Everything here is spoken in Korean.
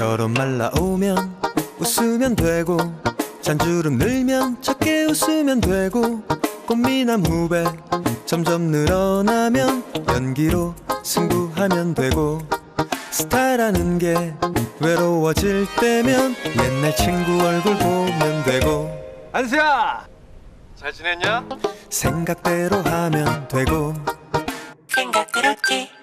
결혼 말라오면 웃으면 되고 잔주름 늘면 작게 웃으면 되고 꽃미남 후배 점점 늘어나면 연기로 승부하면 되고 스타라는 게 외로워질 때면 옛날 친구 얼굴 보면 되고. 안수야! 잘 지냈냐? 생각대로 하면 되고. 생각대로지.